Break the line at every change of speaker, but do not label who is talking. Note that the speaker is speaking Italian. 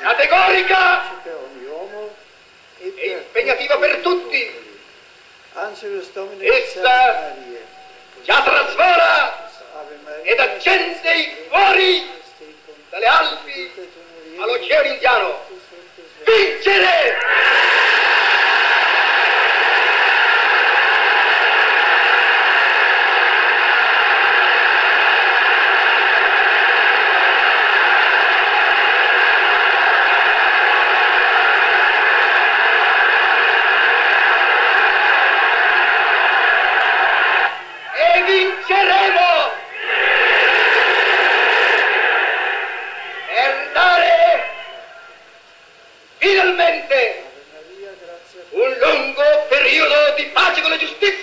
categorica e impegnativa per tutti. Essa già
trasfora
ed accende i fuori dalle Alpi all'Oceano Indiano. Vincere! Finalmente un lungo periodo di pace con la giustizia